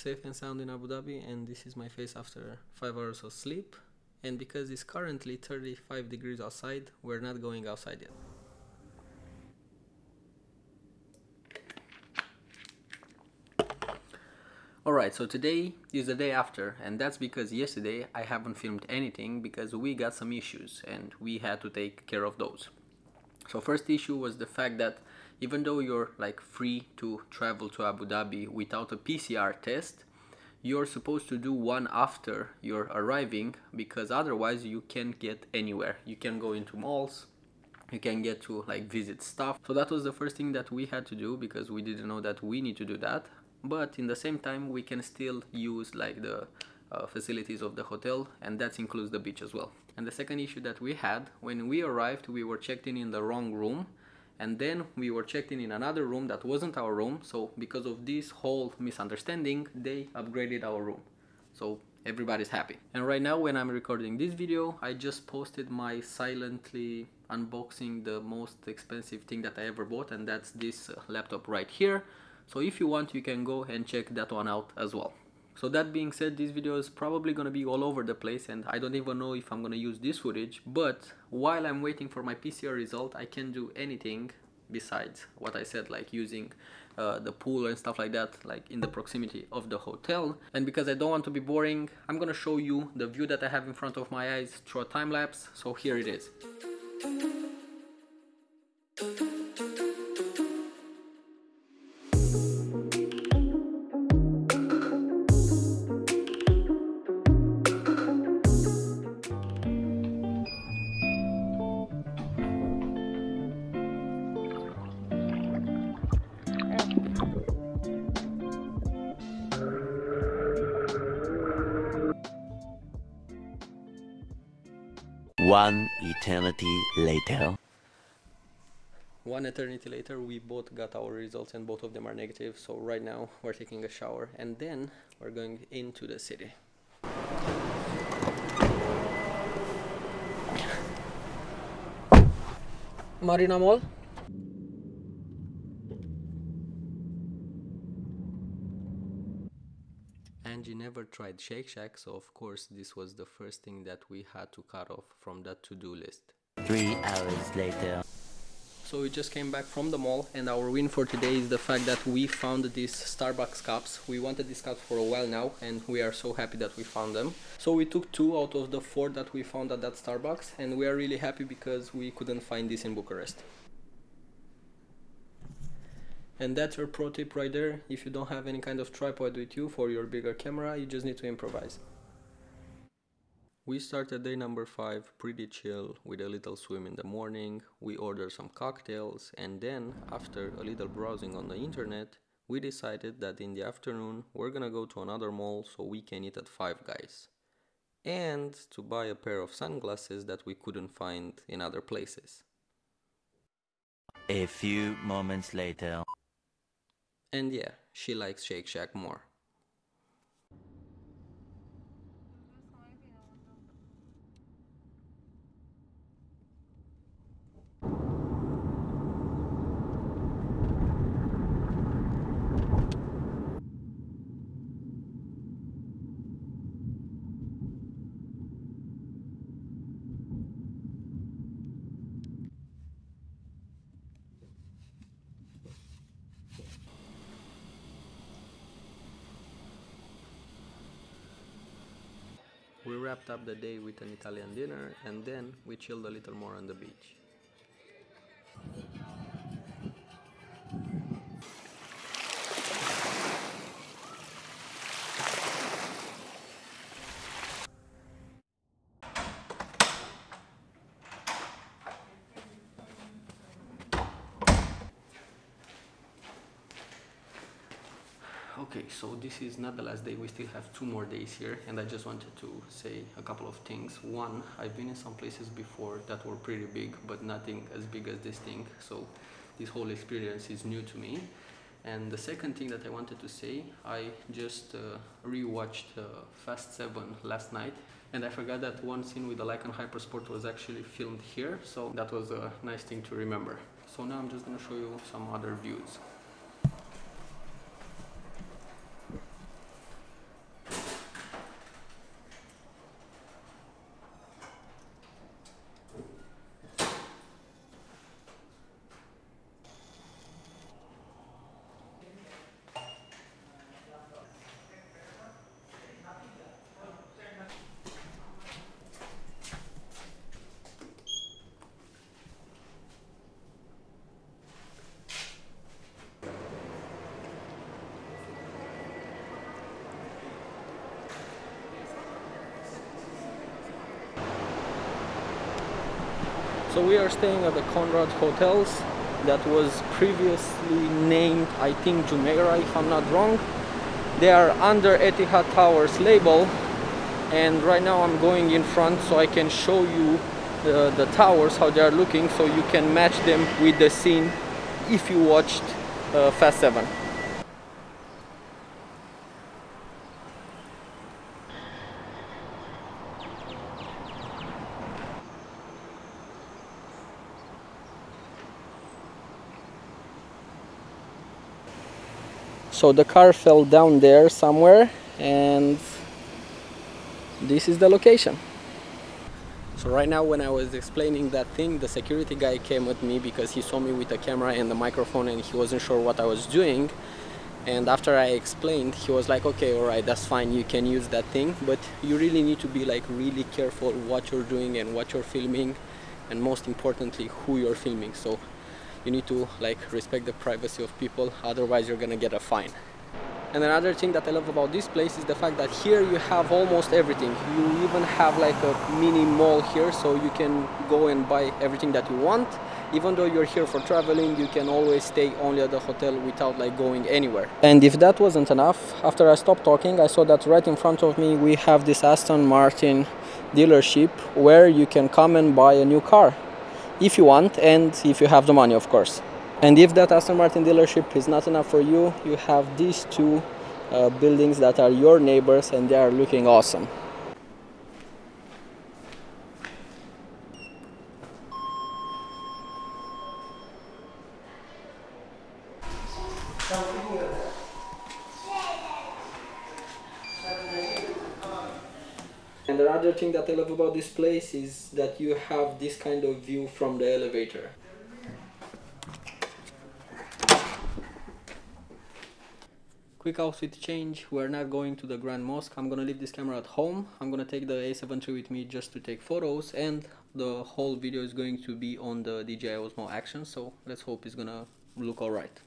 safe and sound in Abu Dhabi, and this is my face after five hours of sleep. And because it's currently 35 degrees outside, we're not going outside yet. Alright, so today is the day after, and that's because yesterday I haven't filmed anything because we got some issues and we had to take care of those. So first issue was the fact that even though you're like free to travel to Abu Dhabi without a PCR test, you're supposed to do one after you're arriving because otherwise you can't get anywhere. You can go into malls, you can get to like visit stuff. So that was the first thing that we had to do because we didn't know that we need to do that. But in the same time, we can still use like the uh, facilities of the hotel and that includes the beach as well. And the second issue that we had when we arrived, we were checked in in the wrong room and then we were checked in in another room that wasn't our room. So because of this whole misunderstanding, they upgraded our room. So everybody's happy. And right now when I'm recording this video, I just posted my silently unboxing the most expensive thing that I ever bought and that's this uh, laptop right here. So if you want, you can go and check that one out as well. So that being said, this video is probably gonna be all over the place and I don't even know if I'm gonna use this footage, but while I'm waiting for my PCR result, I can do anything besides what I said, like using uh, the pool and stuff like that, like in the proximity of the hotel. And because I don't want to be boring, I'm gonna show you the view that I have in front of my eyes through a time lapse. So here it is. One eternity later. One eternity later, we both got our results and both of them are negative. So right now, we're taking a shower and then we're going into the city. Marina Mall. Never tried Shake Shack, so of course this was the first thing that we had to cut off from that to-do list. Three hours later. So we just came back from the mall and our win for today is the fact that we found these Starbucks cups. We wanted these cups for a while now and we are so happy that we found them. So we took two out of the four that we found at that Starbucks and we are really happy because we couldn't find this in Bucharest. And that's your pro tip right there. If you don't have any kind of tripod with you for your bigger camera, you just need to improvise. We started day number 5 pretty chill with a little swim in the morning, we ordered some cocktails and then after a little browsing on the internet, we decided that in the afternoon we're gonna go to another mall so we can eat at Five Guys. And to buy a pair of sunglasses that we couldn't find in other places. A few moments later. And yeah, she likes Shake Shack more. We wrapped up the day with an Italian dinner and then we chilled a little more on the beach. So this is not the last day. We still have two more days here, and I just wanted to say a couple of things. One, I've been in some places before that were pretty big, but nothing as big as this thing. So this whole experience is new to me. And the second thing that I wanted to say, I just uh, rewatched uh, Fast 7 last night, and I forgot that one scene with the Lykan Hypersport was actually filmed here, so that was a nice thing to remember. So now I'm just gonna show you some other views. So we are staying at the Conrad Hotels that was previously named, I think, Jumeirah, if I'm not wrong. They are under Etihad Towers label and right now I'm going in front so I can show you the, the towers, how they are looking so you can match them with the scene if you watched uh, Fast 7. So the car fell down there somewhere and this is the location. So right now when I was explaining that thing the security guy came with me because he saw me with a camera and the microphone and he wasn't sure what I was doing. And after I explained he was like okay alright that's fine. You can use that thing but you really need to be like really careful what you're doing and what you're filming and most importantly who you're filming. So you need to like respect the privacy of people otherwise you're gonna get a fine. And another thing that I love about this place is the fact that here you have almost everything. You even have like a mini mall here so you can go and buy everything that you want. Even though you're here for traveling you can always stay only at the hotel without like going anywhere. And if that wasn't enough after I stopped talking I saw that right in front of me we have this Aston Martin dealership where you can come and buy a new car if you want and if you have the money of course. And if that Aston Martin dealership is not enough for you you have these two uh, buildings that are your neighbors and they are looking awesome And another thing that I love about this place is that you have this kind of view from the elevator. Quick outfit change, we're not going to the Grand Mosque. I'm gonna leave this camera at home. I'm gonna take the A7 III with me just to take photos and the whole video is going to be on the DJI Osmo Action so let's hope it's gonna look alright.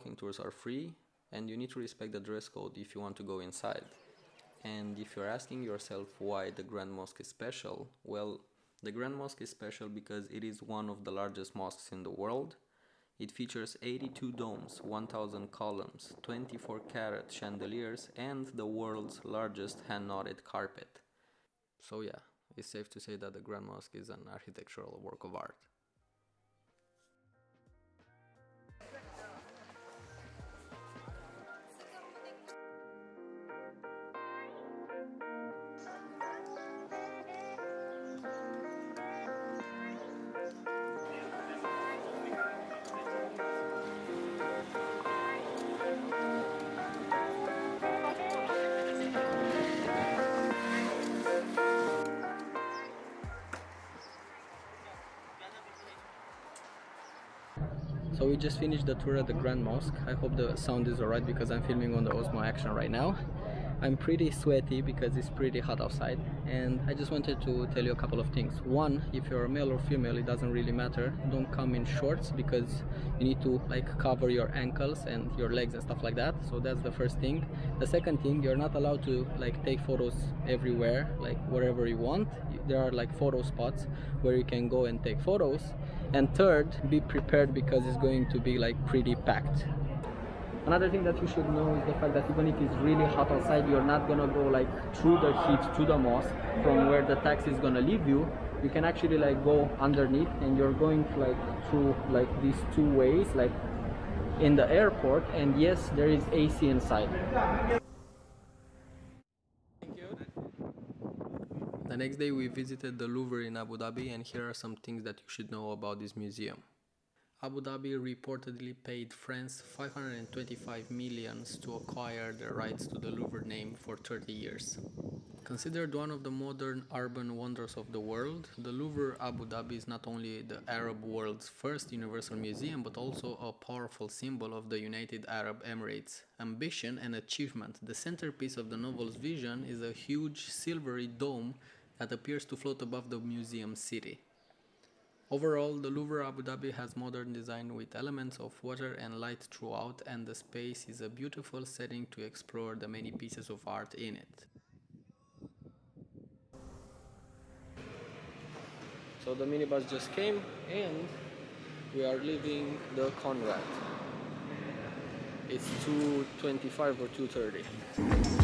Walking tours are free and you need to respect the dress code if you want to go inside. And if you're asking yourself why the Grand Mosque is special, well, the Grand Mosque is special because it is one of the largest mosques in the world. It features 82 domes, 1000 columns, 24 carat chandeliers, and the world's largest hand knotted carpet. So, yeah, it's safe to say that the Grand Mosque is an architectural work of art. So we just finished the tour at the Grand Mosque. I hope the sound is alright because I'm filming on the Osmo Action right now. I'm pretty sweaty because it's pretty hot outside and I just wanted to tell you a couple of things. One, if you're a male or female it doesn't really matter. Don't come in shorts because you need to like cover your ankles and your legs and stuff like that. So that's the first thing. The second thing, you're not allowed to like take photos everywhere, like wherever you want. There are like photo spots where you can go and take photos. And third, be prepared because it's going to be like pretty packed. Another thing that you should know is the fact that even if it's really hot outside, you're not gonna go like through the heat to the mosque from where the taxi is gonna leave you. You can actually like go underneath and you're going like through like these two ways, like in the airport. And yes, there is AC inside. The next day we visited the Louvre in Abu Dhabi and here are some things that you should know about this museum. Abu Dhabi reportedly paid France 525 millions to acquire the rights to the Louvre name for 30 years. Considered one of the modern urban wonders of the world, the Louvre Abu Dhabi is not only the Arab world's first universal museum but also a powerful symbol of the United Arab Emirates. Ambition and achievement. The centerpiece of the Nouvel's vision is a huge silvery dome that appears to float above the museum city. Overall, the Louvre Abu Dhabi has modern design with elements of water and light throughout and the space is a beautiful setting to explore the many pieces of art in it. So the minibus just came and we are leaving the Conrad. It's 2.25 or 2.30.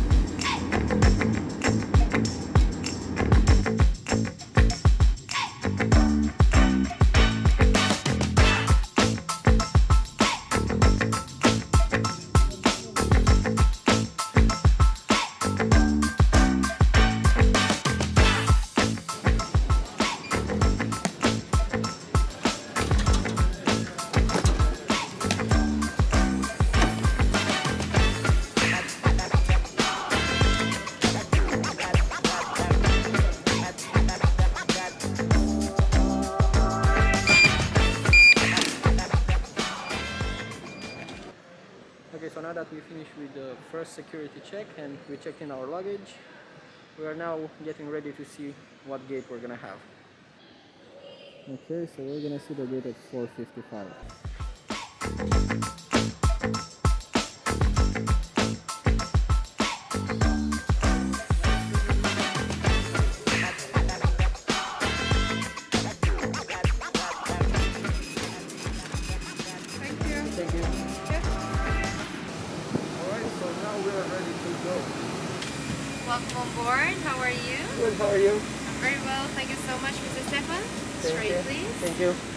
now that we finished with the first security check and we checked in our luggage, we are now getting ready to see what gate we're gonna have. Okay, so we're gonna see the gate at 455. Thank you. Thank you. Alright, so now we are ready to go. Welcome on board. How are you? Good, how are you? I'm very well. Thank you so much, Mr. Stefan. Straight, you. please. Thank you.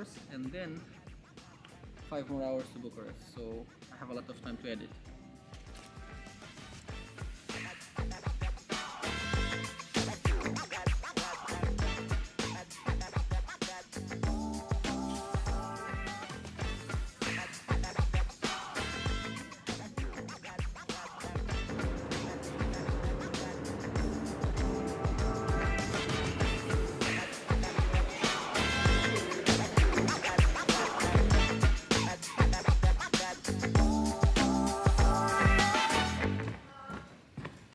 Hours and then five more hours to Bucharest. So I have a lot of time to edit.